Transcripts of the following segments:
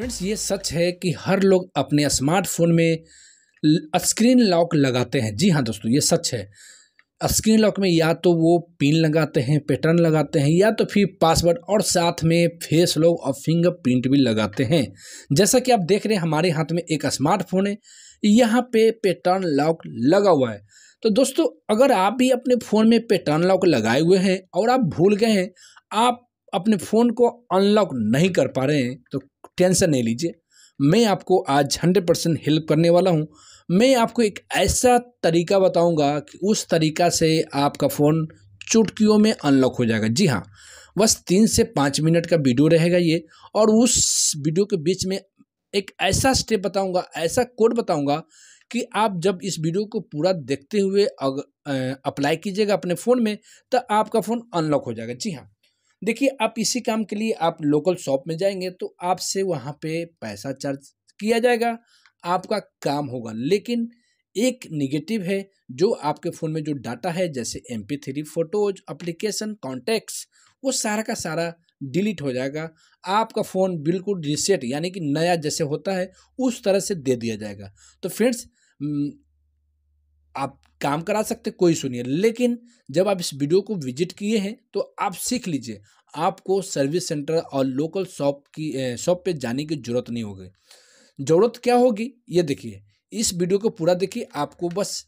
Friends ये सच है कि हर लोग अपने स्मार्टफ़ोन में स्क्रीन लॉक लगाते हैं। जी हाँ दोस्तों, ये सच है। स्क्रीन लॉक में या तो वो पिन लगाते हैं पैटर्न लगाते हैं, या तो फिर पासवर्ड और साथ में फेस लॉक और फिंगरप्रिंट भी लगाते हैं। जैसा कि आप देख रहे हैं, हमारे हाथ में एक स्मार्टफ़ोन है। यहाँ पे पैटर्न लॉक लगा हुआ है। तो दोस्तों, अगर आप भी अपने फ़ोन में पैटर्न लॉक लगाए हुए हैं और आप भूल गए हैं, आप अपने फ़ोन को अनलॉक नहीं कर पा रहे हैं तो टेंशन नहीं लीजिए। मैं आपको आज हंड्रेड परसेंट हेल्प करने वाला हूँ। मैं आपको एक ऐसा तरीका बताऊँगा कि उस तरीका से आपका फ़ोन चुटकियों में अनलॉक हो जाएगा। जी हाँ बस तीन से पाँच मिनट का वीडियो रहेगा ये, और उस वीडियो के बीच में एक ऐसा स्टेप बताऊँगा, ऐसा कोड बताऊँगा कि आप जब इस वीडियो को पूरा देखते हुए अप्लाई कीजिएगा अपने फ़ोन में तो आपका फ़ोन अनलॉक हो जाएगा। जी हाँ। देखिए, आप इसी काम के लिए आप लोकल शॉप में जाएँगे तो आपसे वहाँ पे पैसा चार्ज किया जाएगा, आपका काम होगा। लेकिन एक निगेटिव है, जो आपके फ़ोन में जो डाटा है, जैसे M P three photos application contacts वो सारा का सारा डिलीट हो जाएगा। आपका फ़ोन बिल्कुल रिसेट यानी कि नया जैसे होता है, उस तरह से दे दिया जाएगा। तो फ्रेंड्स आप काम करा सकते, कोई सुनिए लेकिन जब आप इस वीडियो को विज़िट किए हैं तो आप सीख लीजिए, आपको सर्विस सेंटर और लोकल शॉप की शॉप पे जाने की ज़रूरत नहीं होगी। ज़रूरत क्या होगी? ये देखिए, इस वीडियो को पूरा देखिए, आपको बस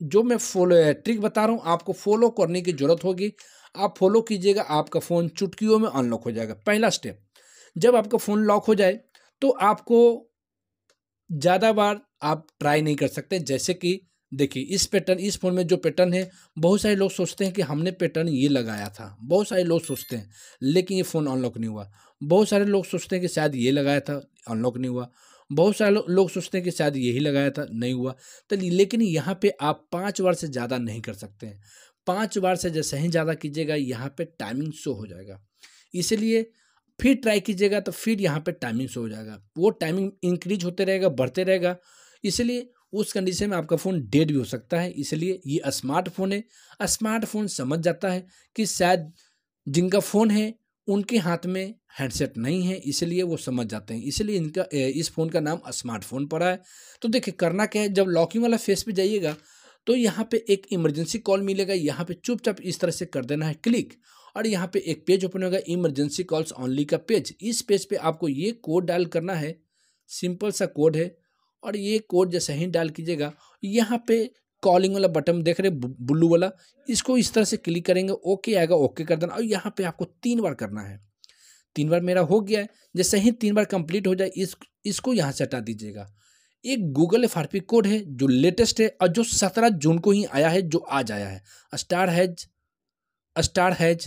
जो मैं फॉलो ट्रिक बता रहा हूँ, आपको फॉलो करने की ज़रूरत होगी। आप फॉलो कीजिएगा, आपका फ़ोन चुटकियों में अनलॉक हो जाएगा। पहला स्टेप, जब आपका फ़ोन लॉक हो जाए तो आपको ज़्यादा बार आप ट्राई नहीं कर सकते। जैसे कि देखिए, इस पैटर्न इस फ़ोन में जो पैटर्न है, बहुत सारे लोग सोचते हैं कि हमने पैटर्न ये लगाया था। बहुत सारे लोग सोचते हैं, लेकिन ये फ़ोन अनलॉक नहीं हुआ। बहुत सारे लोग सोचते हैं कि शायद ये लगाया था अनलॉक नहीं हुआ। बहुत सारे लोग सोचते हैं कि शायद यही लगाया था, नहीं हुआ। तो लेकिन यहाँ पे आप पाँच बार से ज़्यादा नहीं कर सकते हैं। पाँच बार से जैसे ही ज़्यादा कीजिएगा, यहाँ पे टाइमिंग शो हो जाएगा। इसलिए फिर ट्राई कीजिएगा तो फिर यहाँ पे टाइमिंग शो हो जाएगा। वो टाइमिंग इंक्रीज होते रहेगा, बढ़ते रहेगा। इसलिए उस कंडीशन में आपका फ़ोन डेड भी हो सकता है। इसलिए ये स्मार्टफ़ोन है। स्मार्टफ़ोन समझ जाता है कि शायद जिनका फ़ोन है, उनके हाथ में हैंडसेट नहीं है, इसलिए वो समझ जाते हैं। इसलिए इनका इस फ़ोन का नाम स्मार्टफ़ोन पड़ा है। तो देखिए, करना क्या है? जब लॉकिंग वाला फेस पे जाइएगा तो यहाँ पे एक इमरजेंसी कॉल मिलेगा। यहाँ पे चुपचाप इस तरह से कर देना है क्लिक और यहाँ पे एक पेज ओपन होगा इमरजेंसी कॉल्स ऑनली का पेज इस पेज पे आपको ये कोड डायल करना है। सिंपल सा कोड है। और ये कोड जैसे ही डाल कीजिएगा, यहाँ पे कॉलिंग वाला बटन देख रहे ब्लू वाला, इसको इस तरह से क्लिक करेंगे ओके आएगा ओके कर देना, और यहाँ पे आपको तीन बार करना है। तीन बार मेरा हो गया है, जैसे ही तीन बार कंप्लीट हो जाए, इस, इसको यहाँ से हटा दीजिएगा। एक गूगल एफआरपी कोड है, जो लेटेस्ट है, और जो सत्रह जून को ही आया है, जो आज आया है। Star hash star hash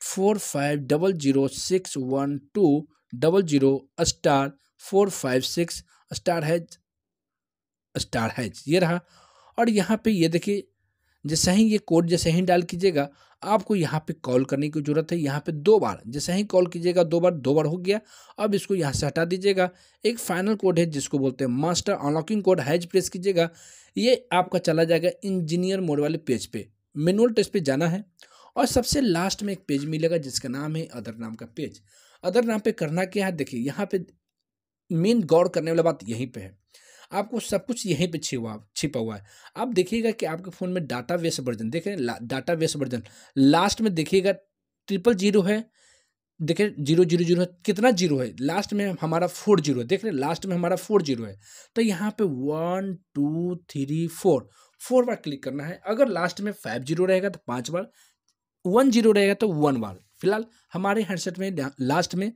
four five double zero six one two double zero, star four five six, star hash star hash ये रहा। और यहाँ पे ये देखिए, जैसे ही ये कोड जैसे ही डाल कीजिएगा, आपको यहाँ पे कॉल करने की ज़रूरत है। यहाँ पे दो बार, जैसे ही कॉल कीजिएगा, दो बार दो बार हो गया। अब इसको यहाँ से हटा दीजिएगा। एक फाइनल कोड है, जिसको बोलते हैं master unlocking code hash press कीजिएगा। ये आपका चला जाएगा इंजीनियर मोड वाले पेज पे। मैनुअल टेस्ट पे जाना है। और सबसे लास्ट में एक पेज मिलेगा, जिसका नाम है अदर नाम का पेज। अदर नाम पे करना क्या है? देखिए, यहाँ पे मेन गौर करने वाला बात यहीं पे है। आपको सब कुछ यहीं पे छिपा छिपा हुआ है। आप देखिएगा कि आपके फ़ोन में डाटा बेस वर्जन, देख रहे हैं डाटा बेस वर्जन। लास्ट में देखिएगा, ट्रिपल ज़ीरो है देखिए ज़ीरो ज़ीरो ज़ीरो कितना ज़ीरो है? लास्ट में हमारा फोर ज़ीरो है, देख रहे हैं, लास्ट में हमारा फोर ज़ीरो है। तो यहाँ पे one, two, three, four four बार क्लिक करना है। अगर लास्ट में फाइव ज़ीरो रहेगा तो पाँच बार, वन ज़ीरो रहेगा तो वन बार। फ़िलहाल हमारे हैंडसेट में लास्ट में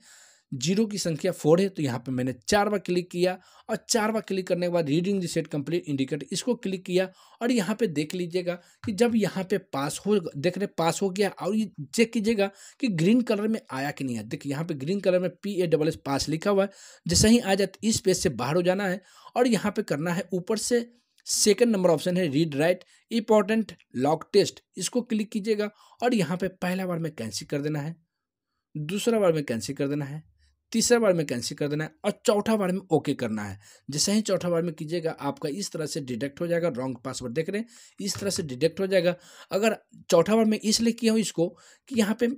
ज़ीरो की संख्या फोर है तो यहाँ पे मैंने चार बार क्लिक किया और चार बार क्लिक करने के बाद रीडिंग रिसेट कंप्लीट इंडिकेटर, इसको क्लिक किया और यहाँ पे देख लीजिएगा कि जब यहाँ पे पास हो, देख रहे पास हो गया और ये चेक कीजिएगा कि ग्रीन कलर में आया कि नहीं आया। देखिए, यहाँ पे ग्रीन कलर में P A double S pass लिखा हुआ है। जैसे ही आ जाए, इस पेज से बाहर हो जाना है और यहाँ पे करना है ऊपर से सेकंड नंबर ऑप्शन है read write important lock test इसको क्लिक कीजिएगा और यहाँ पे पहला बार में कैंसिल कर देना है, दूसरा बार में कैंसिल कर देना है। तीसरा बार में कैंसिल कर देना है और चौथा बार में ओके करना है। जैसे ही चौथा बार में कीजिएगा, आपका इस तरह से डिटेक्ट हो जाएगा रॉन्ग पासवर्ड देख रहे हैं, इस तरह से डिटेक्ट हो जाएगा। अगर चौथा बार में इसलिए किया हूँ इसको कि यहाँ पे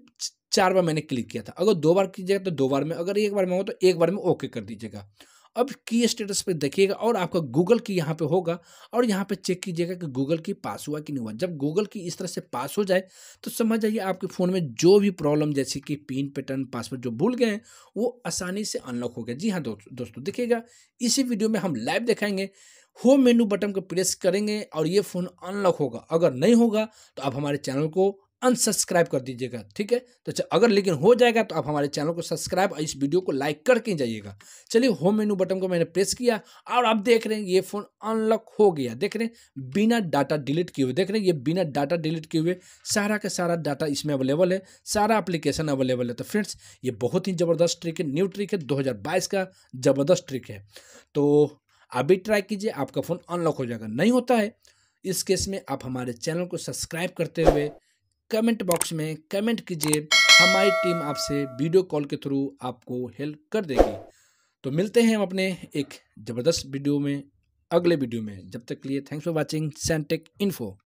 चार बार मैंने क्लिक किया था। अगर दो बार कीजिएगा तो दो बार में, अगर एक बार में हो तो एक बार में ओके कर दीजिएगा। अब की स्टेटस पे देखिएगा और आपका गूगल की यहाँ पे होगा और यहाँ पे चेक कीजिएगा कि गूगल की पास हुआ कि नहीं हुआ। जब गूगल की इस तरह से पास हो जाए तो समझ जाइए आपके फ़ोन में जो भी प्रॉब्लम जैसे कि पिन पैटर्न पासवर्ड जो भूल गए हैं, वो आसानी से अनलॉक हो गया। जी हाँ दोस्तों दोस्तों, देखिएगा, इसी वीडियो में हम लाइव दिखाएँगे होम मेनू बटन को प्रेस करेंगे और ये फ़ोन अनलॉक होगा। अगर नहीं होगा तो आप हमारे चैनल को अनसब्सक्राइब कर दीजिएगा, ठीक है? तो अगर लेकिन हो जाएगा तो आप हमारे चैनल को सब्सक्राइब और इस वीडियो को लाइक करके जाइएगा। चलिए होम मेनू बटन को मैंने प्रेस किया और आप देख रहे हैं, ये फ़ोन अनलॉक हो गया। देख रहे हैं, बिना डाटा डिलीट किए हुए, देख रहे हैं, ये बिना डाटा डिलीट किए हुए सारा का सारा डाटा इसमें अवेलेबल है, सारा एप्लीकेशन अवेलेबल है। तो फ्रेंड्स ये बहुत ही ज़बरदस्त ट्रिक है न्यू ट्रिक है, दो हज़ार बाईस का ज़बरदस्त ट्रिक है। तो अभी ट्राई कीजिए, आपका फ़ोन अनलॉक हो जाएगा। नहीं होता है, इस केस में आप हमारे चैनल को सब्सक्राइब करते हुए कमेंट बॉक्स में कमेंट कीजिए। हमारी टीम आपसे वीडियो कॉल के थ्रू आपको हेल्प कर देगी। तो मिलते हैं हम अपने एक ज़बरदस्त वीडियो में, अगले वीडियो में। जब तक के लिए thanks for watching Centech Info